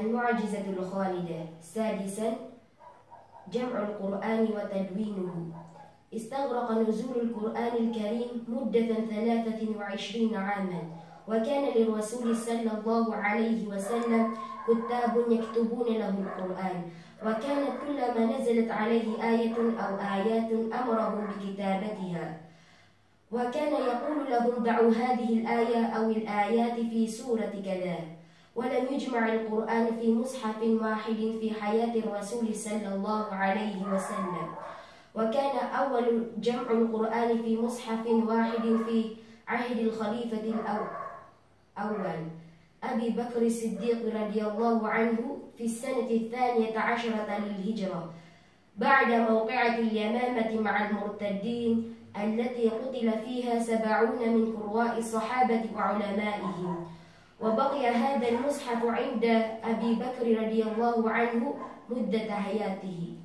المعجزة الخالدة. سادسا جمع القرآن وتدوينه. استغرق نزول القرآن الكريم مدة ثلاثة وعشرين عاما وكان للرسول صلى الله عليه وسلم كتاب يكتبون له القرآن. وكانت كلما نزلت عليه آية أو آيات أمرهم بكتابتها. وكان يقول لهم دعوا هذه الآية أو الآيات في سورة كذا. ولم يجمع القرآن في مصحف واحد في حياة الرسول صلى الله عليه وسلم. وكان أول جمع القرآن في مصحف واحد في عهد الخليفة الأول. أبي بكر الصديق رضي الله عنه في السنة الثانية عشرة للهجرة. بعد موقعة اليمامة مع المرتدين التي قتل فيها سبعون من قراء الصحابة وعلمائهم. وبقي هذا المصحف عند أبي بكر رضي الله عنه مدة حياته.